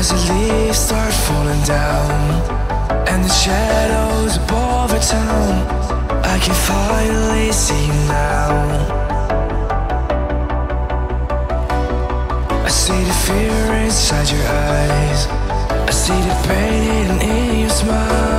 As the leaves start falling down And the shadows above the town I can finally see you now. I see the fear inside your eyes. I see the pain in your smile.